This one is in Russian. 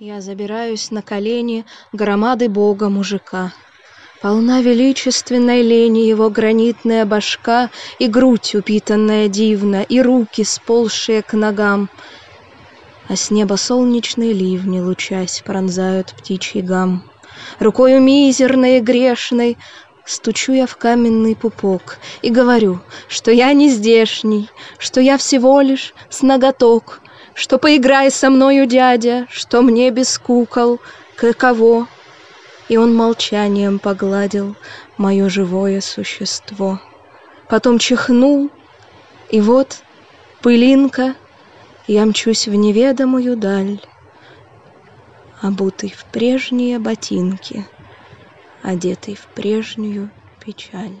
Забираюсь на колени громады бога мужика. Полна величественной лени его гранитная башка И грудь упитанная дивно, и руки, сползшие к ногам. А с неба солнечные ливни, лучась, пронзают птичий гам. Рукою мизерной и грешной Стучу я в каменный пупок И говорю, что я не здешний, Что я всего лишь с ноготок, Что поиграй со мною, дядя, Что мне без кукол каково. И он молчанием погладил Мое живое существо. Потом чихнул, и вот пылинка, Я мчусь в неведомую даль, Обутый в прежние ботинки, Одетый в прежнюю печаль.